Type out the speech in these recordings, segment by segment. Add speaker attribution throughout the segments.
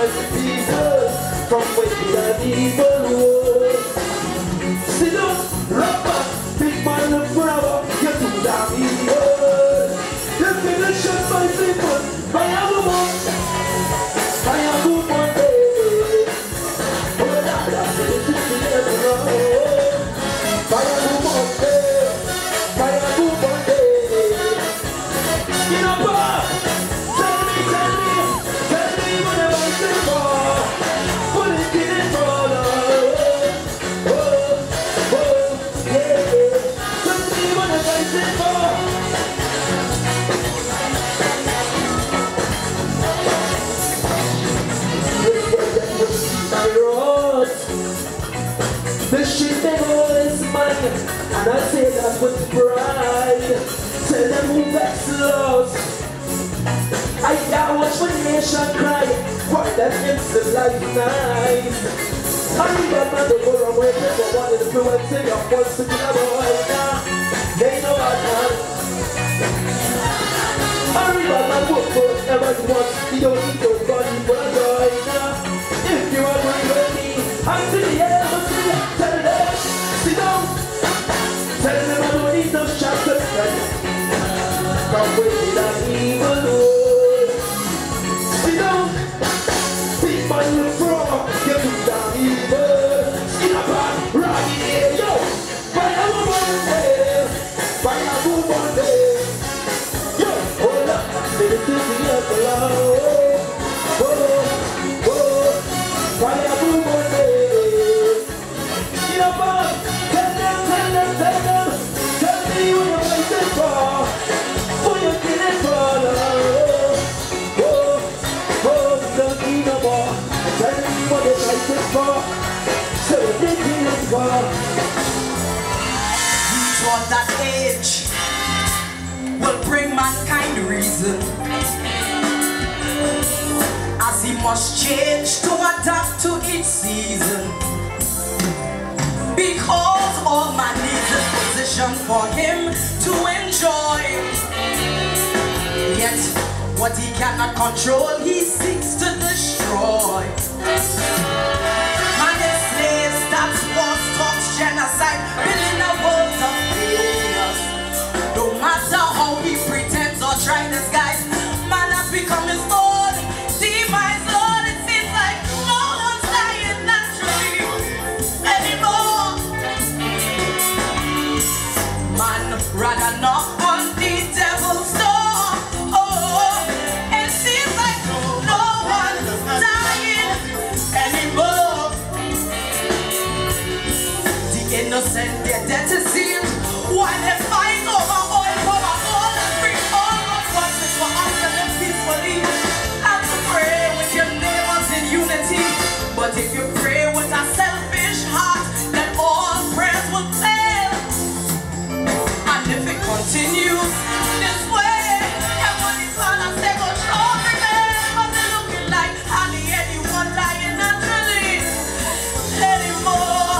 Speaker 1: bless nation cry for that instant life nice. I got my the world away for one influence in your voice to kill a boy now. They know I can. I got my book for ever you want. You don't need no Big you're for. So they killing for.
Speaker 2: toward that age will bring mankind reason as he must change to adapt to each season because all man needs is position for him to enjoy yet what he cannot control he seeks to destroy Innocent, their debt they fight over oil, and bring all for to live. And to pray with your neighbors in unity. But if you pray with a selfish heart, all prayers will fail. And if it continues this way, heavenly Father say go show me but they looking like hardly anyone lying naturally anymore.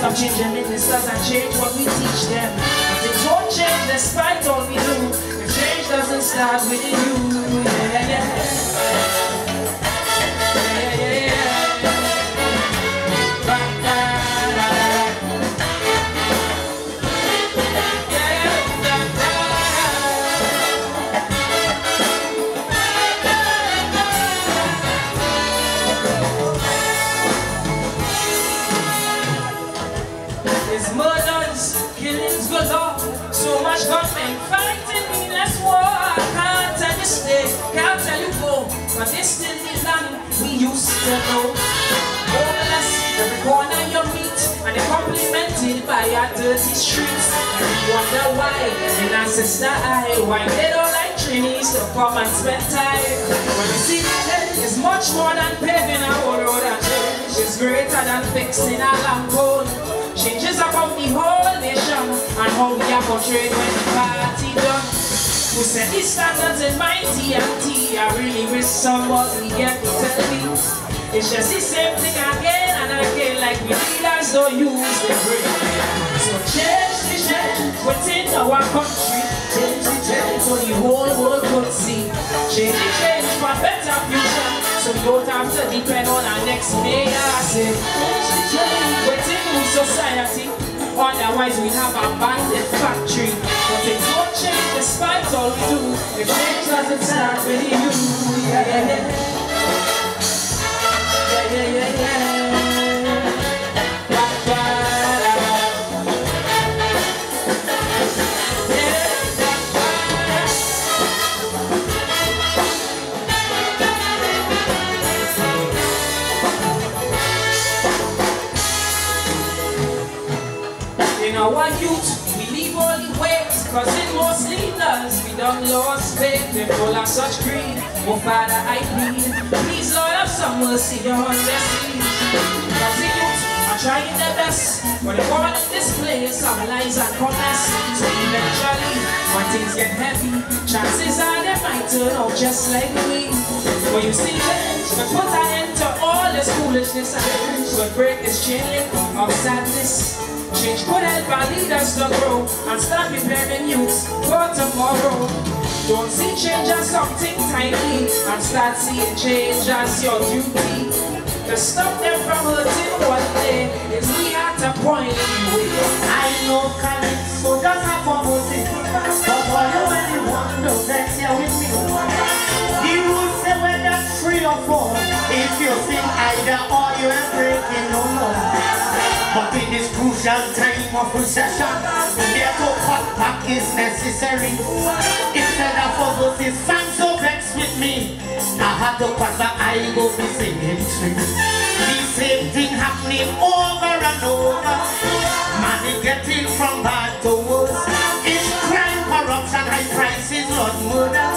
Speaker 3: Some changing and change what we teach them. But things won't change despite all we do. If change doesn't start with much gunmen fighting meaningless war. I can't tell you stay, can't tell you go, but this still the land we used to know. Homeless, every corner you meet, and they're complimented by our dirty streets. And you wonder why, in our sister eye, why they don't like trees to come and spend time. When you see is much more than paving whole road and change. It's greater than fixing a lamppost. Changes about the whole nation and how we are portrayed when the party done. Who said these standards in my TNT? I really wish somebody get to tell me. It's just the same thing again and again, like we leaders don't use the brain. So change the change within our country. Change the change so the whole world could see. Change the change for better future. So don't have to depend on our next mayor. I say, waiting in society. Otherwise we have abandoned factory. But things won't change despite all we do. The change doesn't start with you. Don't lost faith They're full of such greed. Oh Father, I plead. Please Lord, have some mercy on sleeves Cause the youth are trying their best But they're born in this place of lies and promise So eventually, when things get heavy Chances are they might turn out just like me. But you see, we put an end to all this foolishness and But break this chain link of sadness Change could help our leaders to grow and start preparing youths for tomorrow. Don't see change as something tiny and start seeing change as your duty. To stop them from hurting one day is we at a point in the way.
Speaker 4: I know Calypso does have a motive But for you anyone don't vex you with me The rules say whether three or four If you sing either or you ain't breaking no law but in this crucial time of recession, there to cut back is necessary. Instead of us is fans so vex with me, I had to cut back, I go be singing tree. The same thing happening over and over. Money getting from bad to Lord murder.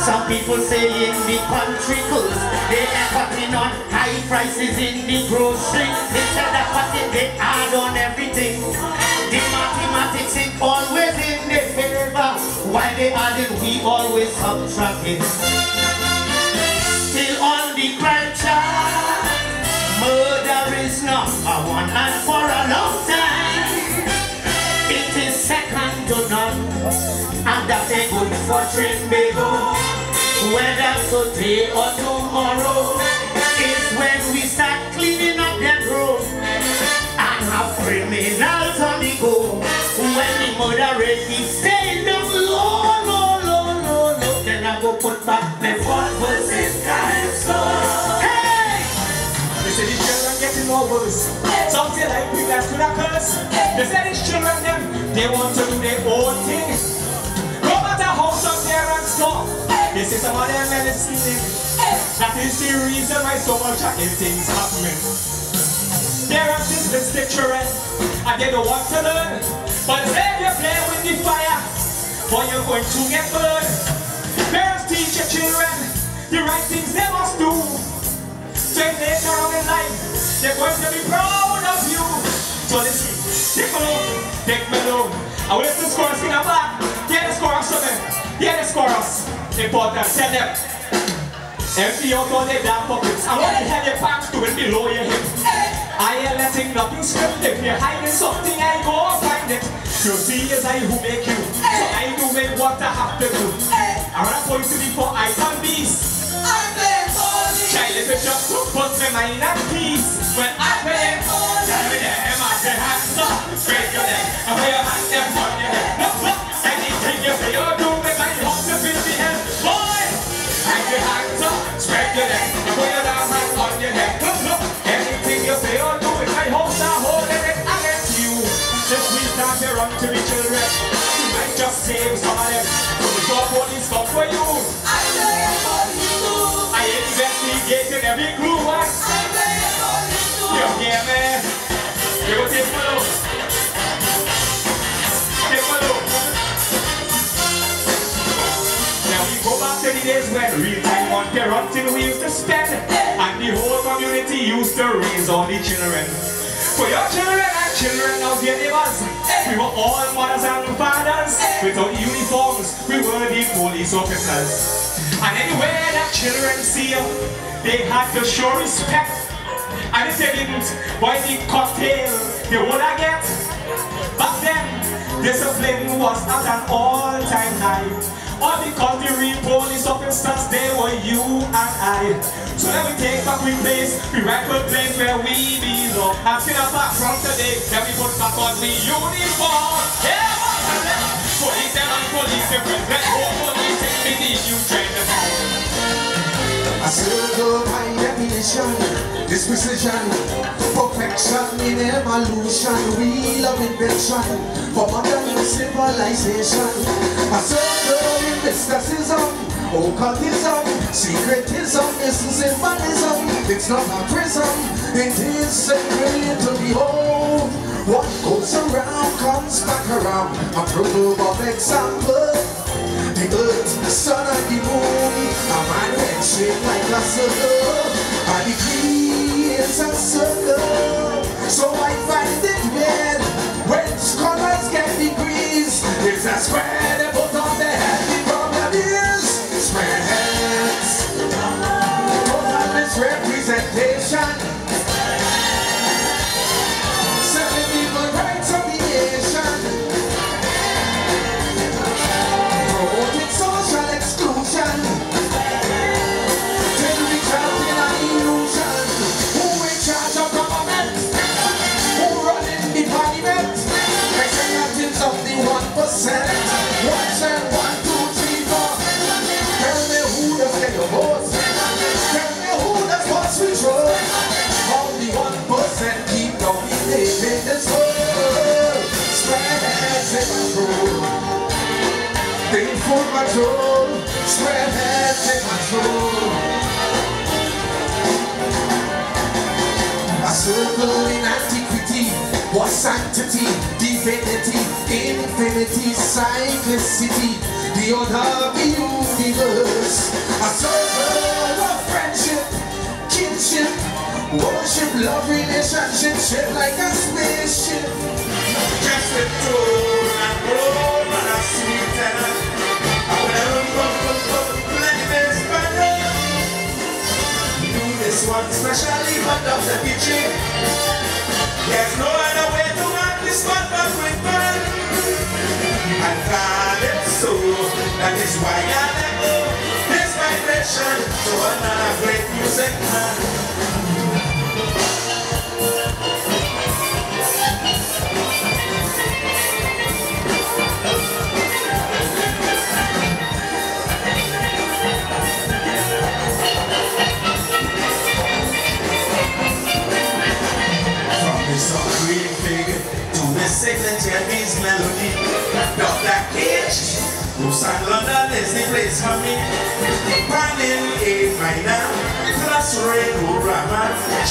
Speaker 4: Some people say in the country cause they are cutting on high prices in the grocery. Instead of cutting, they add on everything. The mathematics is always in their favor. Why they added, we always subtracting. Still on the crime chart, murder is number one and for a good for Trinbago. Whether today or tomorrow is when we start cleaning up that road and have criminals on the go. When the murder rate keeps staying down low, low, low, low, low, then I go put back the front versus crime store. Hey!
Speaker 5: They say these children getting more worse. Some say like we that's to the curse. They say these children them, they want to That is the reason why so much of things happening. Parents is this the children, and they don't want to learn. But if you play with the fire, for you're going to get burned. Parents teach your children the right things they must do. If later on in life, they're going to be proud of you. So listen, take me alone, take me alone. I will this chorus in the back. Hear this chorus of them. Hear this chorus. Important, tell them. Empty out all damn pockets. I want to have your pants doing below your hip. I ain't letting nothing slip. If you're hiding something, I go find it. You see, it's I who make you. So I do make what I have to do. I run a be for ice and beast. Child, if it just to put my mind at peace When I play Tell me them, I say hands Break your And put your on your head we go back to the days when real time on corrupting we used to spend. And the whole community used to raise all the children. For your children and children of your neighbors We were all mothers and fathers. Without uniforms, we were the police officers and anywhere that children see you, they had to show respect. And if they didn't, why the cocktail they would I get? Back then, discipline was at an all-time high. All because the real police officers, they were you and I. So let me take back we place, we rightful place where we belong. I'm still back from today, let me put back on the uniform. Yeah? Police and police, different. Let go police, we need you train
Speaker 6: I circle by definition, this precision, perfection in evolution, real of invention, for modern civilization. A circle in mysticism, occultism, secretism is symbolism, it's not a prism, it is sacred to behold. What goes around comes back around, a proof of example. The earth, the sun and the moon A man head shaped like a circle. And the creates a circle So I find it weird When scholars get degrees It's a square. They on their head The problem is Square heads Don't Painful control, spread heads in control. A circle in antiquity was sanctity, divinity, infinity, cyclicity, the order of the universe. A circle of friendship, kinship, worship, love, relationship, like a spaceship.
Speaker 5: There's no other way to this but with it so. That is why I let go. This vibration to another great music man.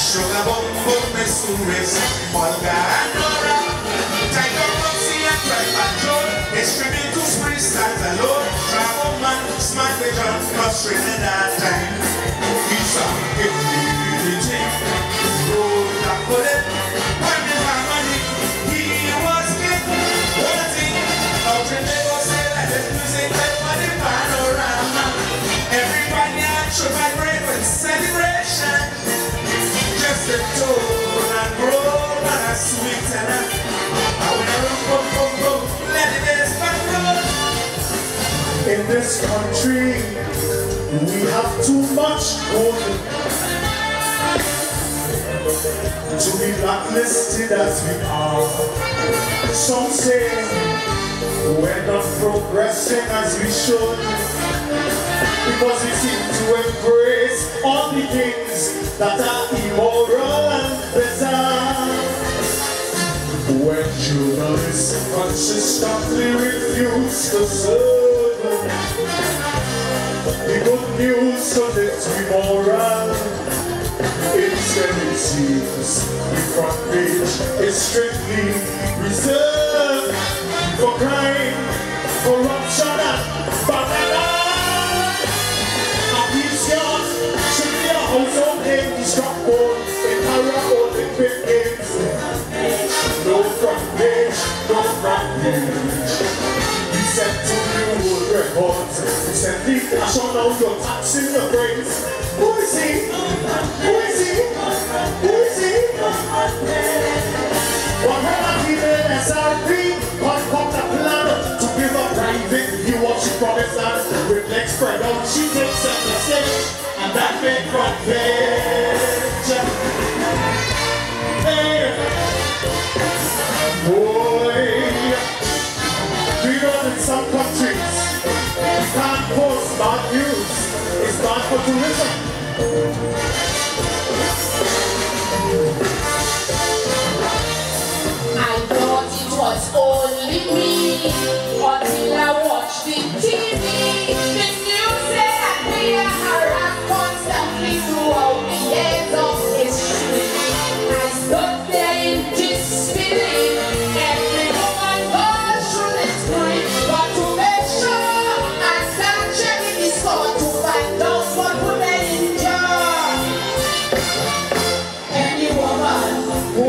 Speaker 5: Sugar Bum Bum Messuris, Olga and Nora. Tiger Foxy and Craig Patrol, it's tribute to Spring Stars alone. Travel Man, Smart Vision, plus Trinidad time. In
Speaker 7: this country, we have too much gold to be blacklisted as we are. Some say we're not progressing as we should because we seem to embrace all the things that are immoral and bizarre. When journalists consistently refuse to serve Instead it the front page is strictly reserved for crime, corruption records. We send the cash on your tax in the brains. Who is he? Who is he? Who is he? Whatever he made SRP, come come the plan to give a private view of promised land with legs spread out. She takes center stage, and that big front page. Hey, boy, you know in some countries you can't post bad news? It's bad for tourism.
Speaker 8: Any woman who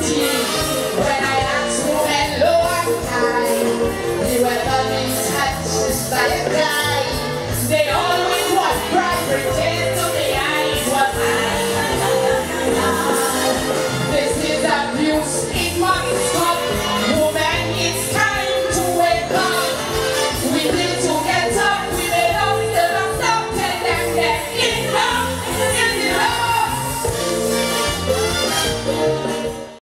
Speaker 8: liberty.